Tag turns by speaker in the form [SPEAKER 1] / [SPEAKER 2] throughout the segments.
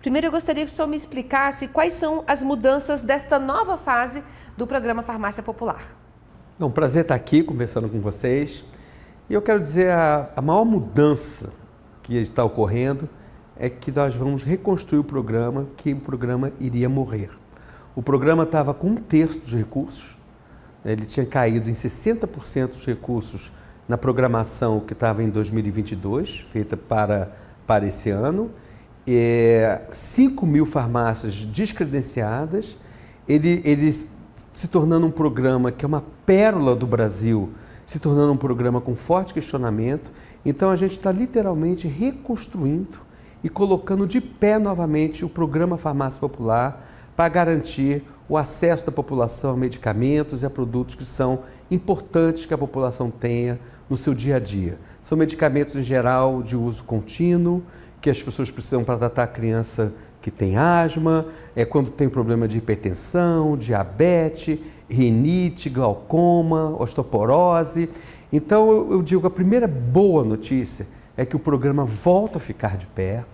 [SPEAKER 1] Primeiro, eu gostaria que o senhor me explicasse quais são as mudanças desta nova fase do programa Farmácia Popular.
[SPEAKER 2] É um prazer estar aqui conversando com vocês. E eu quero dizer a, a maior mudança que está ocorrendo é que nós vamos reconstruir o programa, que o programa iria morrer. O programa estava com um terço dos recursos, né, ele tinha caído em 60% dos recursos na programação que estava em 2022, feita para, para esse ano, é, 5 mil farmácias descredenciadas, ele, ele se tornando um programa que é uma pérola do Brasil, se tornando um programa com forte questionamento. Então a gente está literalmente reconstruindo e colocando de pé novamente o programa Farmácia Popular para garantir o acesso da população a medicamentos e a produtos que são importantes que a população tenha no seu dia a dia. São medicamentos em geral de uso contínuo, que as pessoas precisam para tratar a criança que tem asma, é quando tem problema de hipertensão, diabetes, rinite, glaucoma, osteoporose. Então eu, digo a primeira boa notícia é que o programa volta a ficar de pé.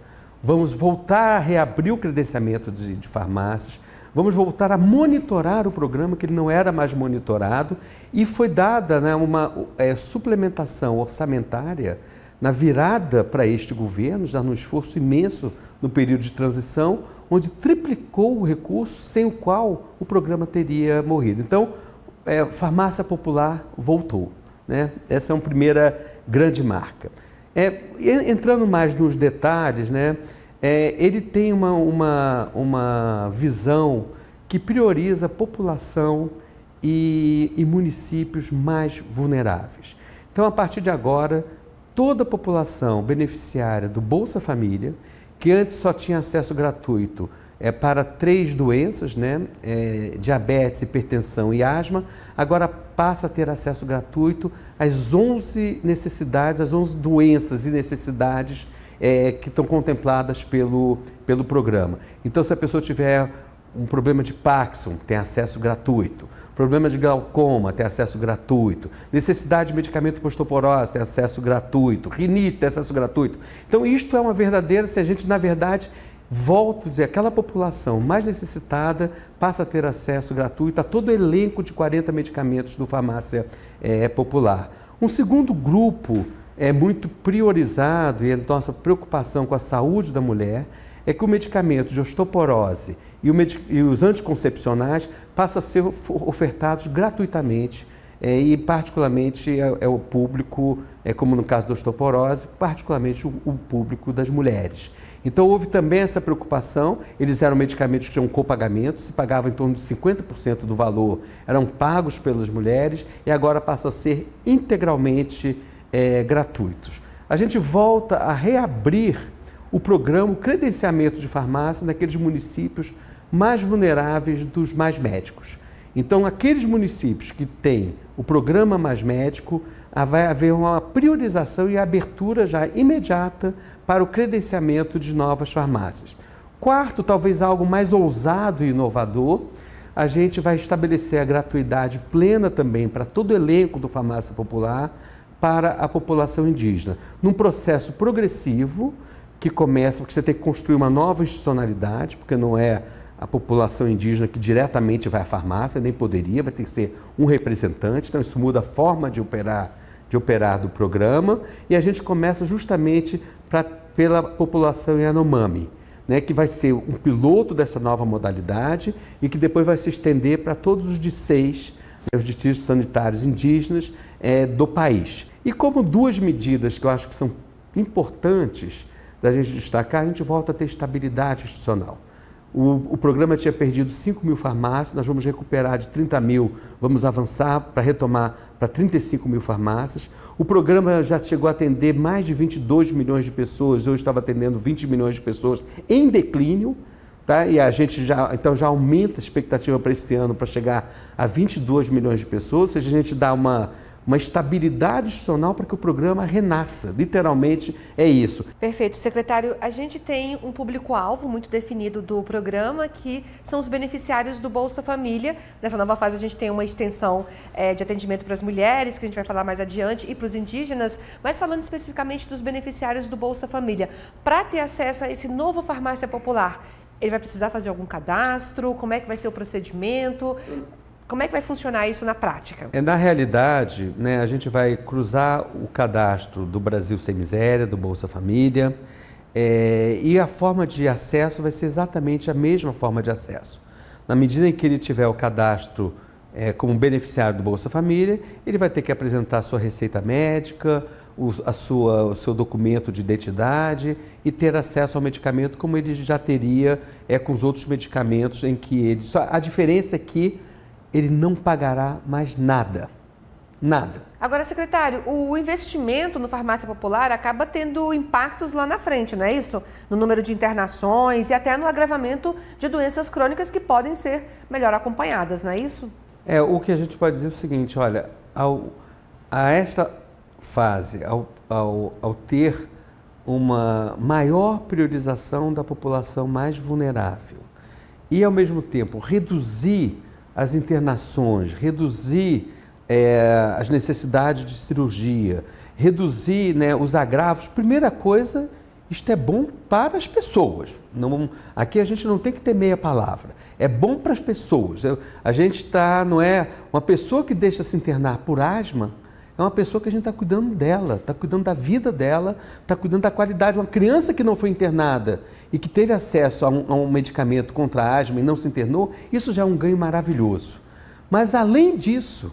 [SPEAKER 2] Vamos voltar a reabrir o credenciamento de, de farmácias. Vamos voltar a monitorar o programa, que ele não era mais monitorado, e foi dada né, uma é, suplementação orçamentária na virada para este governo, já num esforço imenso no período de transição, onde triplicou o recurso sem o qual o programa teria morrido. Então, é, farmácia popular voltou. Né? Essa é uma primeira grande marca. É, entrando mais nos detalhes, né, é, ele tem uma, uma, uma visão que prioriza a população e, e municípios mais vulneráveis. Então, a partir de agora, toda a população beneficiária do Bolsa Família, que antes só tinha acesso gratuito é, para três doenças, né, é, diabetes, hipertensão e asma, agora passa a ter acesso gratuito às 11 necessidades, às 11 doenças e necessidades é, que estão contempladas pelo, pelo programa. Então, se a pessoa tiver um problema de Parkinson, tem acesso gratuito problema de glaucoma, tem acesso gratuito, necessidade de medicamento para tem acesso gratuito, rinite, tem acesso gratuito. Então, isto é uma verdadeira, se a gente, na verdade, volto a dizer, aquela população mais necessitada passa a ter acesso gratuito a todo o elenco de 40 medicamentos do farmácia é, popular. Um segundo grupo é muito priorizado e a nossa preocupação com a saúde da mulher é que o medicamento de osteoporose e, e os anticoncepcionais passam a ser ofertados gratuitamente é, e particularmente é, é, o público, é, como no caso da osteoporose, particularmente o, o, público das mulheres. Então houve também essa preocupação, eles eram medicamentos que tinham copagamento, se pagava em torno de 50% do valor, eram pagos pelas mulheres e agora passam a ser integralmente é, gratuitos. A gente volta a reabrir o programa, o credenciamento de farmácia naqueles municípios mais vulneráveis dos mais médicos. Então, aqueles municípios que têm o programa Mais Médico, ah, vai haver uma priorização e abertura já imediata para o credenciamento de novas farmácias. Quarto, talvez algo mais ousado e inovador, a gente vai estabelecer a gratuidade plena também para todo o elenco do Farmácia Popular para a população indígena, num processo progressivo, que começa, porque você tem que construir uma nova institucionalidade, porque não é a população indígena que diretamente vai à farmácia, nem poderia, vai ter que ser um representante, então isso muda a forma de operar, de operar do programa, e a gente começa justamente pra, pela população Yanomami, né, que vai ser um piloto dessa nova modalidade e que depois vai se estender para todos os de seis, né, os distritos sanitários indígenas é, do país. E como duas medidas que eu acho que são importantes da gente destacar, a gente volta a ter estabilidade institucional. O, o, programa tinha perdido 5 mil farmácias, nós vamos recuperar de 30 mil, vamos avançar para retomar para 35 mil farmácias. O programa já chegou a atender mais de 22 milhões de pessoas, hoje estava atendendo 20 milhões de pessoas em declínio, tá? e a gente já, então já aumenta a expectativa para esse ano para chegar a 22 milhões de pessoas, ou seja, a gente dá uma uma estabilidade institucional para que o programa renasça. Literalmente é isso.
[SPEAKER 1] Perfeito. Secretário, a gente tem um público-alvo muito definido do programa, que são os beneficiários do Bolsa Família. Nessa nova fase, a gente tem uma extensão é, de atendimento para as mulheres, que a gente vai falar mais adiante, e para os indígenas, mas falando especificamente dos beneficiários do Bolsa Família. Para ter acesso a esse novo farmácia popular, ele vai precisar fazer algum cadastro? Como é que vai ser o procedimento? Como é que vai funcionar isso na prática?
[SPEAKER 2] É, na realidade, né, a gente vai cruzar o cadastro do Brasil Sem Miséria, do Bolsa Família, é, e a forma de acesso vai ser exatamente a mesma forma de acesso. Na medida em que ele tiver o cadastro é, como beneficiário do Bolsa Família, ele vai ter que apresentar a sua receita médica, o, a sua, o seu documento de identidade e ter acesso ao medicamento como ele já teria é, com os outros medicamentos em que ele. Só, a diferença é que ele não pagará mais nada. Nada.
[SPEAKER 1] Agora, secretário, o investimento no farmácia popular acaba tendo impactos lá na frente, não é isso? No número de internações e até no agravamento de doenças crônicas que podem ser melhor acompanhadas, não é isso?
[SPEAKER 2] É, o que a gente pode dizer é o seguinte, olha, ao, a esta fase, ao, ao, ao ter uma maior priorização da população mais vulnerável e, ao mesmo tempo, reduzir as internações, reduzir é, as necessidades de cirurgia, reduzir né, os agravos. Primeira coisa, isto é bom para as pessoas. Não, aqui a gente não tem que ter meia palavra. É bom para as pessoas. A gente está, não é uma pessoa que deixa se internar por asma, é uma pessoa que a gente está cuidando dela, está cuidando da vida dela, está cuidando da qualidade. Uma criança que não foi internada e que teve acesso a um, a um medicamento contra a asma e não se internou, isso já é um ganho maravilhoso. Mas além disso,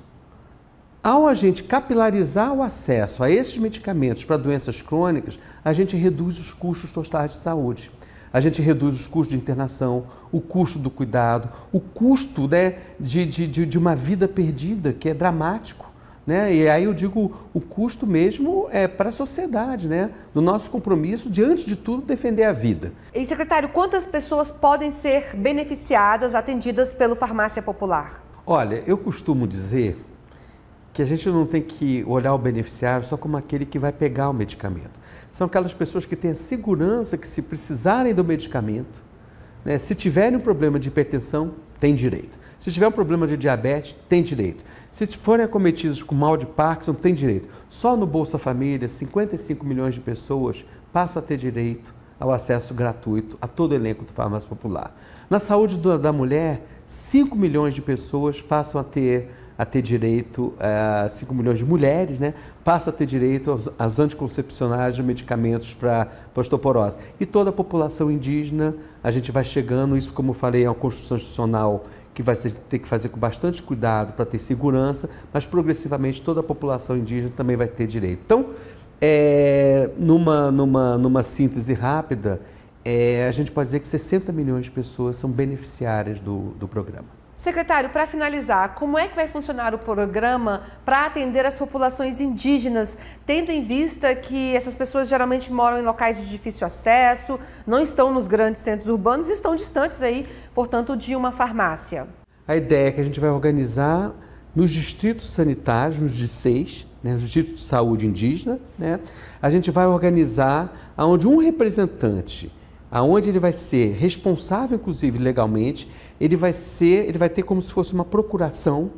[SPEAKER 2] ao a gente capilarizar o acesso a esses medicamentos para doenças crônicas, a gente reduz os custos totais de saúde. A gente reduz os custos de internação, o custo do cuidado, o custo né, de, de, de uma vida perdida, que é dramático. Né? E aí eu digo o custo mesmo é para a sociedade, né? do nosso compromisso de, antes de tudo, defender a vida.
[SPEAKER 1] E, secretário, quantas pessoas podem ser beneficiadas, atendidas pelo Farmácia Popular?
[SPEAKER 2] Olha, eu costumo dizer que a gente não tem que olhar o beneficiário só como aquele que vai pegar o medicamento. São aquelas pessoas que têm a segurança que, se precisarem do medicamento, né, se tiverem um problema de hipertensão, tem direito. Se tiver um problema de diabetes, tem direito. Se forem acometidos com mal de Parkinson, tem direito. Só no Bolsa Família, 55 milhões de pessoas passam a ter direito ao acesso gratuito a todo o elenco do Farmácia Popular. Na saúde da mulher, 5 milhões de pessoas passam a ter, a ter direito, uh, eh, 5 milhões de mulheres, né, passam a ter direito aos, aos anticoncepcionais e medicamentos para osteoporose. E toda a população indígena, a gente vai chegando, isso como falei, é uma construção institucional que vai ter que fazer com bastante cuidado para ter segurança, mas progressivamente toda a população indígena também vai ter direito. Então, é, numa, numa, numa síntese rápida, é, a gente pode dizer que 60 milhões de pessoas são beneficiárias do, do programa.
[SPEAKER 1] Secretário, para finalizar, como é que vai funcionar o programa para atender as populações indígenas, tendo em vista que essas pessoas geralmente moram em locais de difícil acesso, não estão nos grandes centros urbanos estão distantes aí, portanto, de uma farmácia?
[SPEAKER 2] A ideia é que a gente vai organizar nos distritos sanitários, nos de seis, né, os distritos de saúde indígena, né, a gente vai organizar onde um representante aonde ele vai ser responsável, inclusive legalmente, ele vai ser, ele vai ter como se fosse uma procuração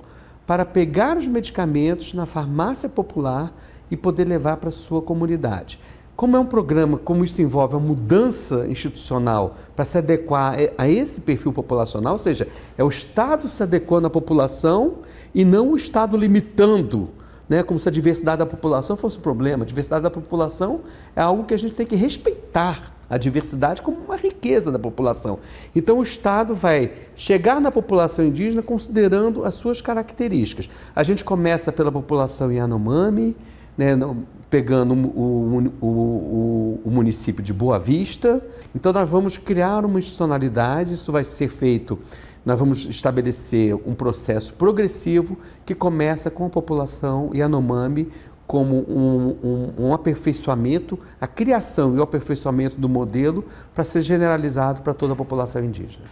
[SPEAKER 2] para pegar os medicamentos na farmácia popular e poder levar para a sua comunidade. Como é um programa, como isso envolve a mudança institucional para se adequar a esse perfil populacional, ou seja, é o Estado se adequando à população e não o Estado limitando, né, como se a diversidade da população fosse um problema. A diversidade da população é algo que a gente tem que respeitar a diversidade como uma riqueza da população. Então o Estado vai chegar na população indígena considerando as suas características. A gente começa pela população Yanomami, né, pegando o, o, o, o, município de Boa Vista. Então nós vamos criar uma institucionalidade, isso vai ser feito, nós vamos estabelecer um processo progressivo que começa com a população Yanomami, como um, um, um, aperfeiçoamento, a criação e o aperfeiçoamento do modelo para ser generalizado para toda a população indígena.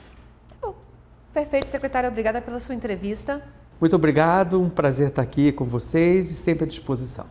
[SPEAKER 1] Bom, perfeito, secretária. Obrigada pela sua entrevista.
[SPEAKER 2] Muito obrigado, um prazer estar aqui com vocês e sempre à disposição.